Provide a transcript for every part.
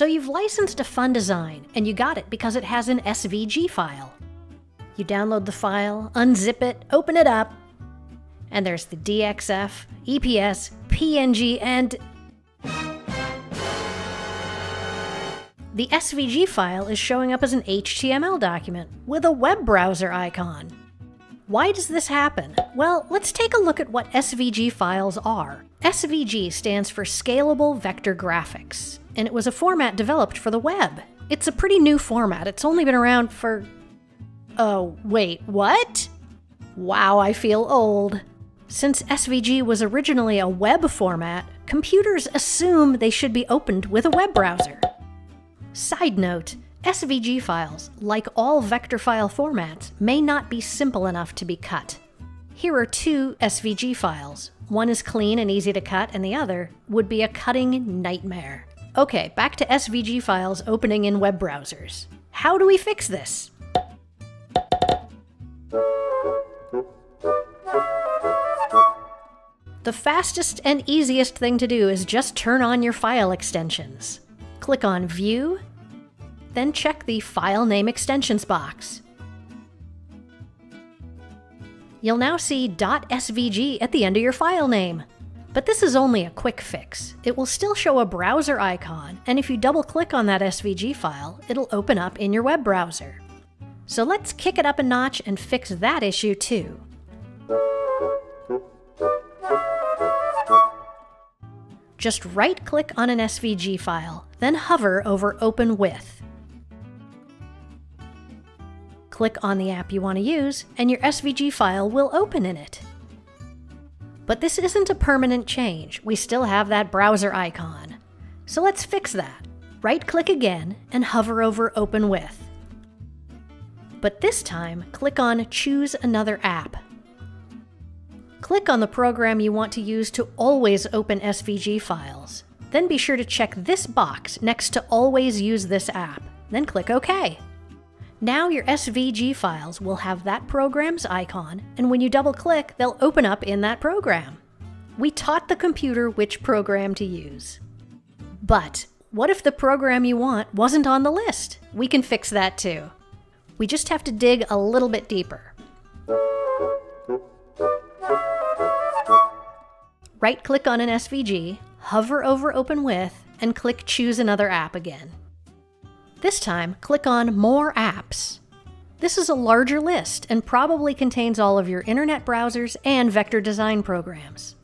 So you've licensed a fun design, and you got it because it has an SVG file. You download the file, unzip it, open it up, and there's the DXF, EPS, PNG, and. The SVG file is showing up as an HTML document with a web browser icon. Why does this happen? Well, let's take a look at what SVG files are. SVG stands for Scalable Vector Graphics and it was a format developed for the web. It's a pretty new format. It's only been around for. Oh, wait, what? Wow, I feel old. Since SVG was originally a web format, computers assume they should be opened with a web browser. Side note SVG files, like all vector file formats, may not be simple enough to be cut. Here are two SVG files. One is clean and easy to cut, and the other would be a cutting nightmare. Okay, back to SVG files opening in web browsers. How do we fix this? The fastest and easiest thing to do is just turn on your file extensions. Click on View, then check the File Name Extensions box. You'll now see .svg at the end of your file name. But this is only a quick fix. It will still show a browser icon, and if you double click on that SVG file, it'll open up in your web browser. So let's kick it up a notch and fix that issue too. Just right click on an SVG file, then hover over Open With. Click on the app you want to use, and your SVG file will open in it. But this isn't a permanent change. We still have that browser icon. So let's fix that. Right click again and hover over Open With. But this time, click on Choose Another App. Click on the program you want to use to always open SVG files. Then be sure to check this box next to Always Use this app. Then click OK. Now your SVG files will have that program's icon, and when you double click, they'll open up in that program. We taught the computer which program to use. But what if the program you want wasn't on the list? We can fix that too. We just have to dig a little bit deeper. Right click on an SVG, hover over Open With, and click Choose Another App again. This time, click on More Apps. This is a larger list and probably contains all of your internet browsers and vector design programs.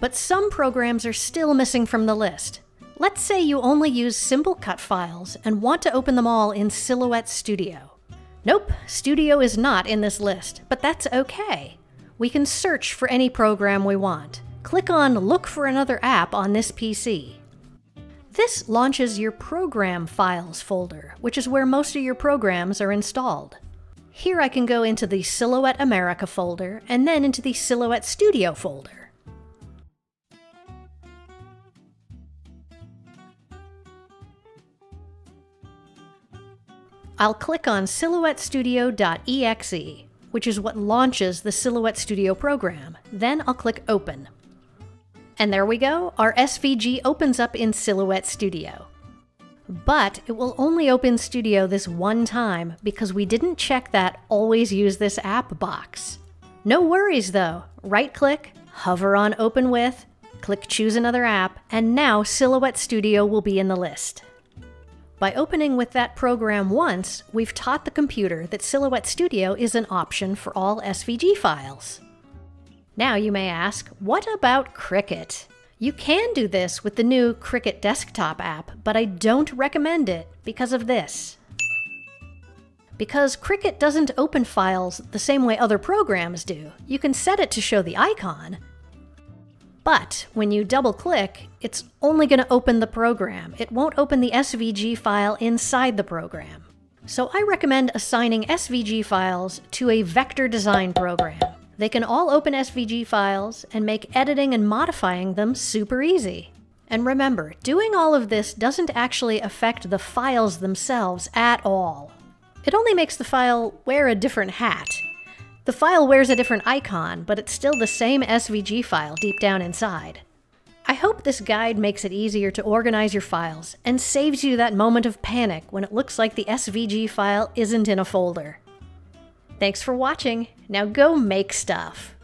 But some programs are still missing from the list. Let's say you only use simple cut files and want to open them all in Silhouette Studio. Nope, Studio is not in this list, but that's okay. We can search for any program we want. Click on Look for another app on this PC. This launches your Program Files folder, which is where most of your programs are installed. Here I can go into the Silhouette America folder and then into the Silhouette Studio folder. I'll click on silhouettestudio.exe, which is what launches the Silhouette Studio program. Then I'll click Open. And there we go, our SVG opens up in Silhouette Studio. But it will only open Studio this one time because we didn't check that Always Use This App box. No worries though, right click, hover on Open With, click Choose Another App, and now Silhouette Studio will be in the list. By opening with that program once, we've taught the computer that Silhouette Studio is an option for all SVG files. Now you may ask, what about Cricut? You can do this with the new Cricut desktop app, but I don't recommend it because of this. Because Cricut doesn't open files the same way other programs do, you can set it to show the icon. But when you double click, it's only going to open the program. It won't open the SVG file inside the program. So I recommend assigning SVG files to a vector design program. They can all open SVG files and make editing and modifying them super easy. And remember, doing all of this doesn't actually affect the files themselves at all. It only makes the file wear a different hat. The file wears a different icon, but it's still the same SVG file deep down inside. I hope this guide makes it easier to organize your files and saves you that moment of panic when it looks like the SVG file isn't in a folder. Thanks for watching. Now go make stuff.